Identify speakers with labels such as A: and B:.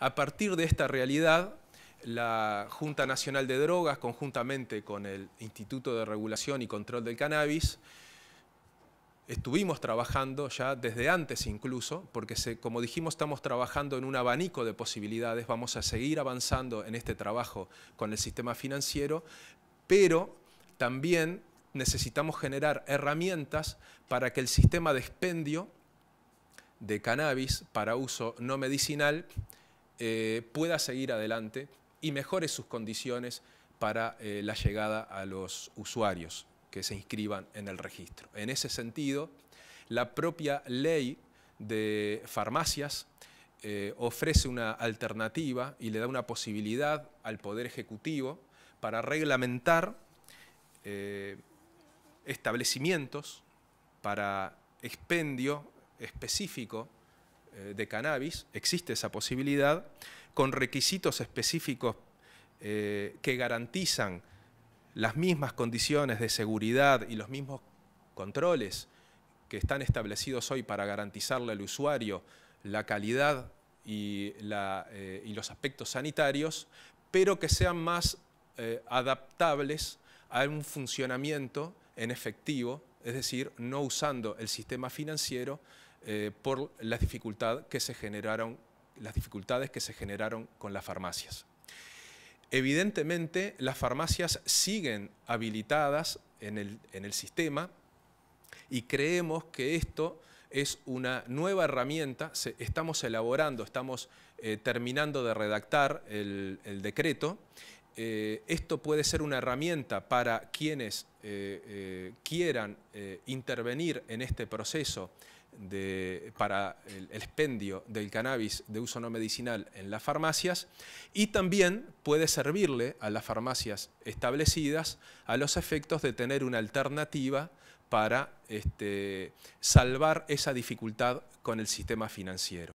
A: A partir de esta realidad, la Junta Nacional de Drogas, conjuntamente con el Instituto de Regulación y Control del Cannabis, estuvimos trabajando ya desde antes incluso, porque como dijimos estamos trabajando en un abanico de posibilidades, vamos a seguir avanzando en este trabajo con el sistema financiero, pero también necesitamos generar herramientas para que el sistema de expendio de cannabis para uso no medicinal eh, pueda seguir adelante y mejore sus condiciones para eh, la llegada a los usuarios que se inscriban en el registro. En ese sentido, la propia ley de farmacias eh, ofrece una alternativa y le da una posibilidad al Poder Ejecutivo para reglamentar establecimientos para expendio específico de cannabis, existe esa posibilidad, con requisitos específicos eh, que garantizan las mismas condiciones de seguridad y los mismos controles que están establecidos hoy para garantizarle al usuario la calidad y, eh, los aspectos sanitarios, pero que sean más adaptables a un funcionamiento en efectivo, es decir, no usando el sistema financiero eh, por las, que se generaron, las dificultades que se generaron con las farmacias. Evidentemente, las farmacias siguen habilitadas en el, sistema y creemos que esto es una nueva herramienta, estamos elaborando, estamos eh, terminando de redactar el, decreto. Eh, esto puede ser una herramienta para quienes quieran intervenir en este proceso para el, expendio del cannabis de uso no medicinal en las farmacias y también puede servirle a las farmacias establecidas a los efectos de tener una alternativa para este, salvar esa dificultad con el sistema financiero.